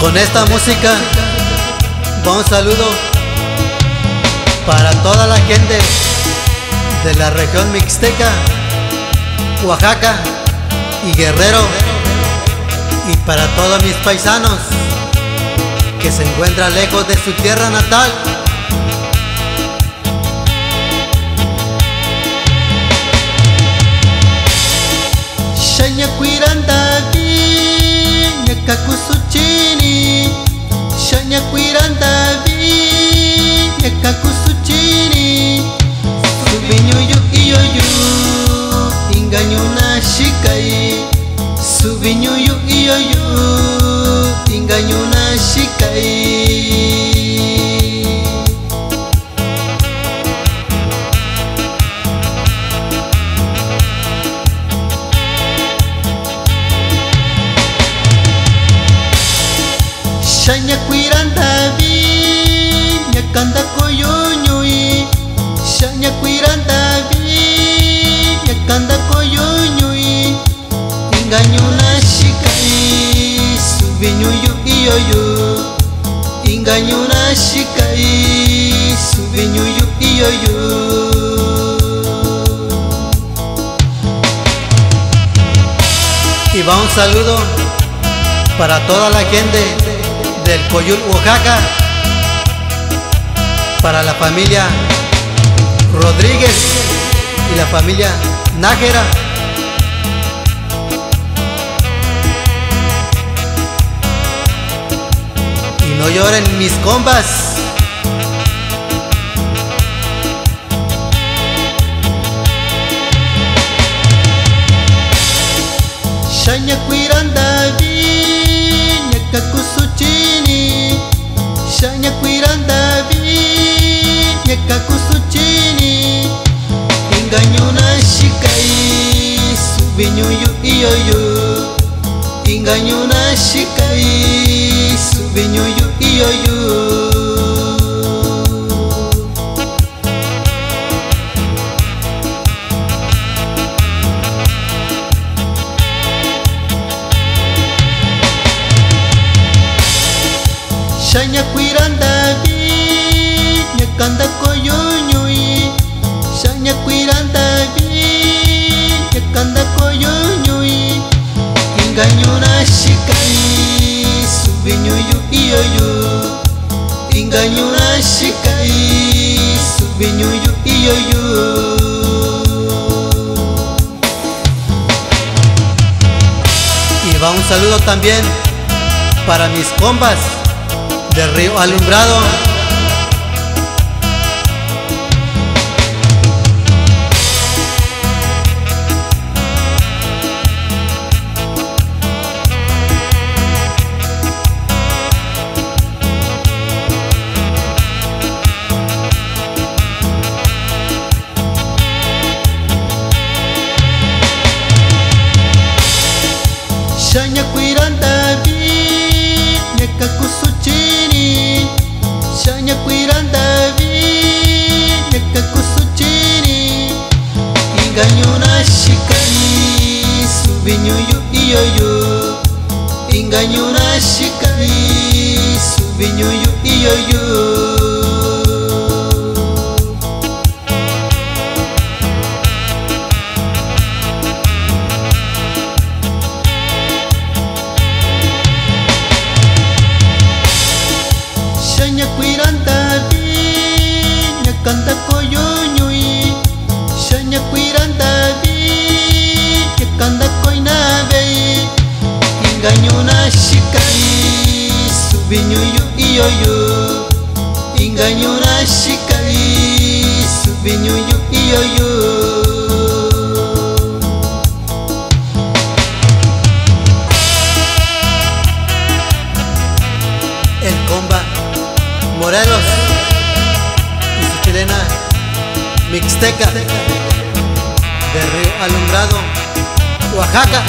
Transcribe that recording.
Con esta música va un saludo para toda la gente de la región mixteca, Oaxaca y Guerrero y para todos mis paisanos que se encuentran lejos de su tierra natal. Ñacacusuchini, ingañuna shikai. Shanya kuirandavi Nyakanda koyonyoi Shanya kuirandavi Nyakanda koyonyoi Inganyuna shikai Y va un saludo para toda la gente del Coyul, Oaxaca, para la familia Rodríguez y la familia Nájera. No lloren mis compas. Shanya kuirandavi Nyakakusuchini Shanya kuirandavi Nyakakusuchini Inganyuna shikai Subinyuyu iyoyu Inganyuna shikai Shanya kuirandavi Nyakanda koyonyoi. Shanya kuirandavi Nyakanda koyonyoi. Inganyuna shikai Subinyuyu iyoyu Inganyuna shikai Subinyuyu iyoyu Y va un saludo también para mis combas del río alumbrado. Shanya kuirandavi Nyakakusuchini Subinyuyu iyoyu Inganyuna shikai Subinyuyu iyoyu Subinyuyu iyoyu Inganyuna shikai Subinyuyu comba Morelos y su chilena Mixteca de Río Alumbrado, Oaxaca.